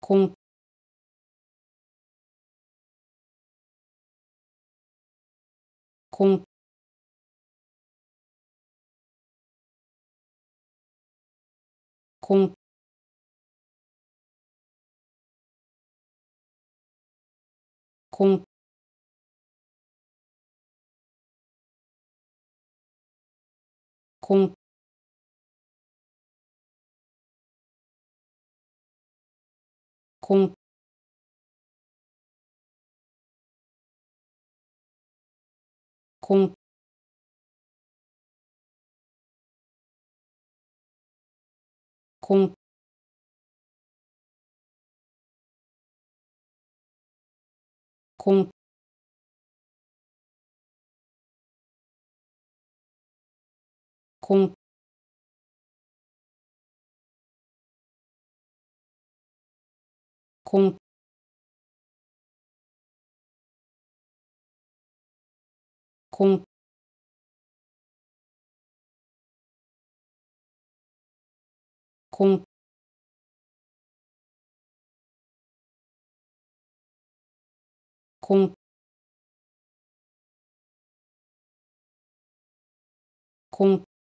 com com com com com com com com com com com com com com com